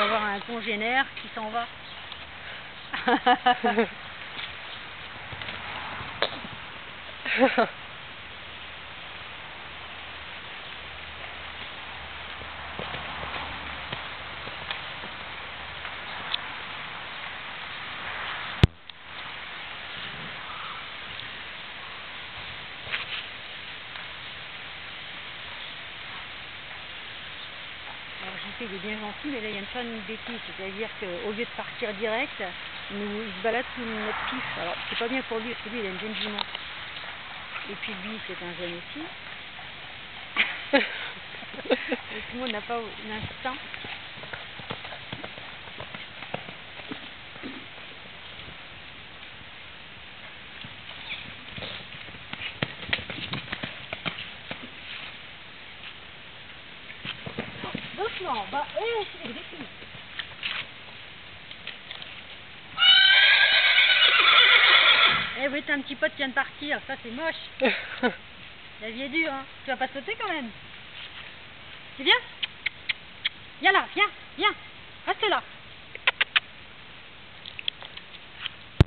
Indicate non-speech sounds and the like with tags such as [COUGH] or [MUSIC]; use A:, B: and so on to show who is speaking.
A: va avoir un congénère qui s'en va. [LAUGHS] [LAUGHS] Alors JP il est bien gentil, mais là il y a une une bêtise, c'est-à-dire qu'au lieu de partir direct, il, nous, il se balade sous notre pif. Alors c'est pas bien pour lui, parce que lui il a une jeune jument. Et puis lui c'est un jeune aussi. Tout [LAUGHS] le monde n'a pas l'instinct. Doucement, bah, eh, c'est exactement. Eh oui, t'as un petit pote qui vient de partir, ça c'est moche. [LAUGHS] La vie est dure, hein. Tu vas pas sauter quand même. Tu viens Viens là, viens, viens. Reste là.